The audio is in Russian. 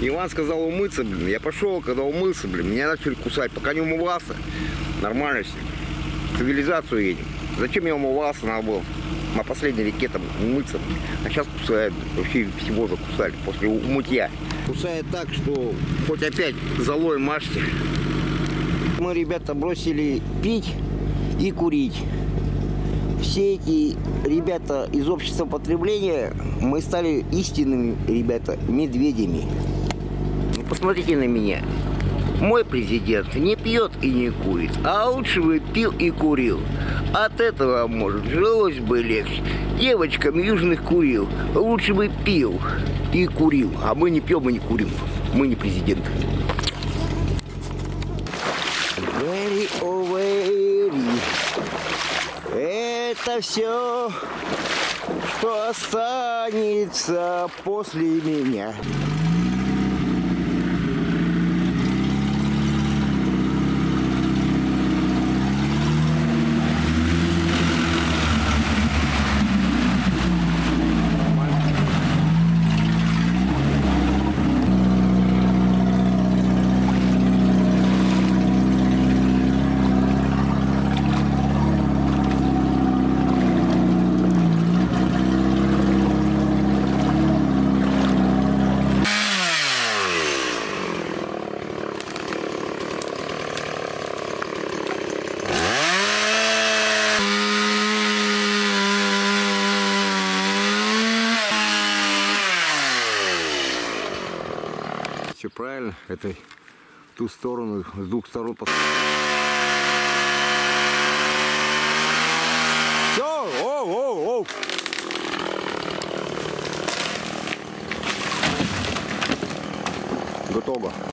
Иван сказал умыться, блин. Я пошел, когда умылся, блин, меня начали кусать. Пока не умывался, нормально все. Цивилизацию едем. Зачем я умывался, надо было на последней реке там умыться. блин. А сейчас кусают, блин. вообще всего закусали после умытья. Кусает так, что хоть опять золой мажьте. Мы, ребята, бросили пить и курить. Все эти ребята из общества потребления, мы стали истинными, ребята, медведями. Посмотрите на меня. Мой президент не пьет и не курит, а лучше бы пил и курил. От этого, может, жилось бы легче. Девочкам южных курил, лучше бы пил и курил. А мы не пьем и не курим. Мы не президент. Very, oh, very. Это все, что останется после меня. Все правильно, это ту сторону, с двух сторон. Всё, оу, оу, оу. Готово.